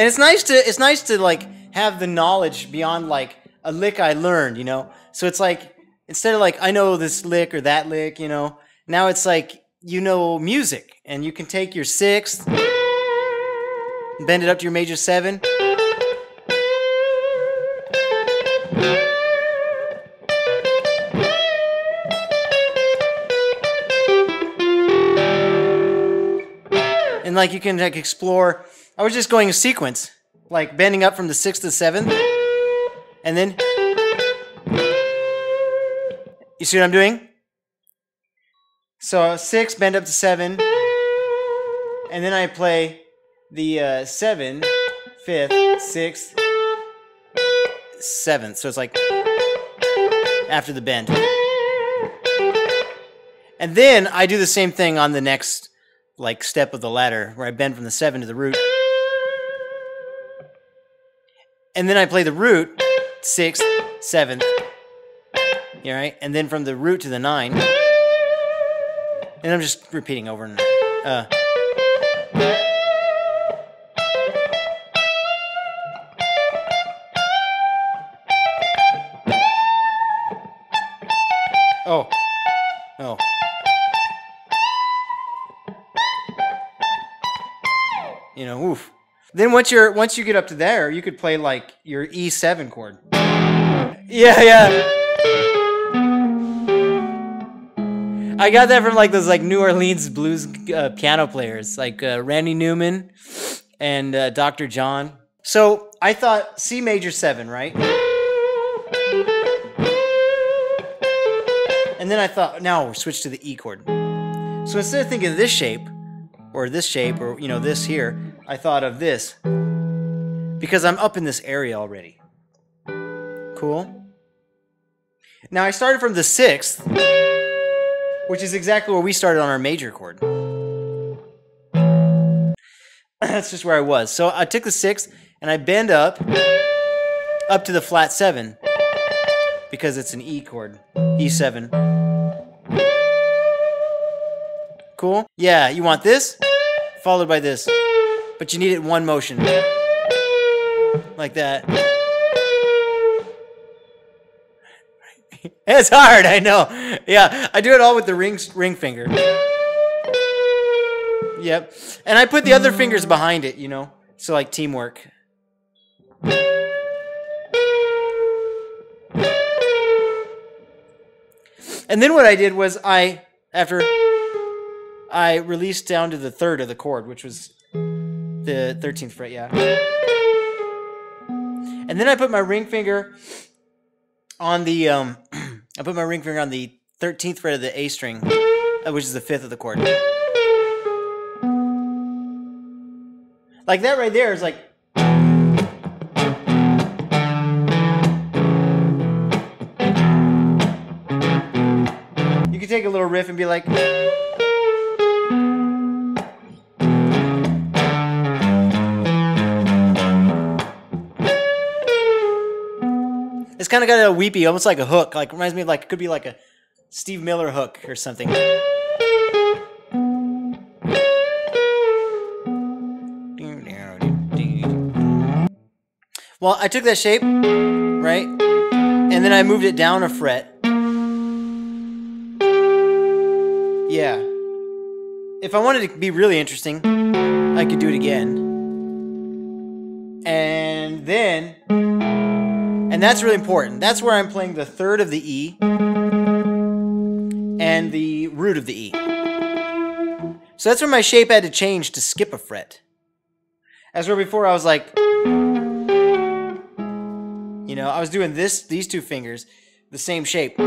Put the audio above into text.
And it's nice to it's nice to like have the knowledge beyond like a lick I learned, you know. So it's like instead of like I know this lick or that lick, you know. Now it's like you know music, and you can take your sixth, bend it up to your major seven. And like you can like explore. I was just going a sequence, like bending up from the sixth to the seventh, and then you see what I'm doing? So six, bend up to seven, and then I play the uh, seven, fifth, sixth, seventh. So it's like after the bend. And then I do the same thing on the next like step of the ladder where I bend from the seven to the root. And then I play the root, sixth, seventh, All right. And then from the root to the nine. And I'm just repeating over and uh Oh. Oh. You know, oof. Then once you're once you get up to there, you could play like your E7 chord. Yeah, yeah. I got that from like those like New Orleans blues uh, piano players, like uh, Randy Newman and uh, Dr. John. So I thought C major seven, right? And then I thought, now we'll switch to the E chord. So instead of thinking this shape, or this shape, or you know this here, I thought of this because I'm up in this area already. Cool. Now I started from the sixth which is exactly where we started on our major chord. That's just where I was. So I took the sixth and I bend up, up to the flat seven, because it's an E chord, E7. Cool? Yeah, you want this, followed by this, but you need it in one motion, like that. it's hard, I know. Yeah, I do it all with the ring ring finger. Yep. And I put the other fingers behind it, you know. So like teamwork. And then what I did was I after I released down to the third of the chord, which was the 13th fret, yeah. And then I put my ring finger on the um I put my ring finger on the 13th fret of the A string, uh, which is the fifth of the chord. Like that right there is like You could take a little riff and be like It's kind of got a weepy, almost like a hook. Like reminds me of like it could be like a Steve Miller hook or something. Well, I took that shape, right? And then I moved it down a fret. Yeah. If I wanted to be really interesting, I could do it again. And then and that's really important. That's where I'm playing the third of the E and the root of the E. So that's where my shape had to change to skip a fret. As where before I was like, you know, I was doing this, these two fingers, the same shape.